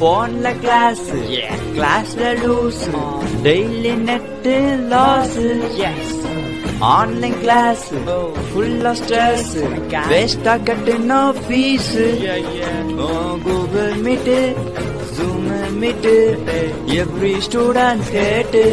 போன்ல கிளாஸ் கிளாஸ்ல loose daily net loss online class ஃபுல்லா ஸ்ட்ரெஸ் வேஸ்டா கட்டுனா fees Google meet Zoom meet every student கேட்டு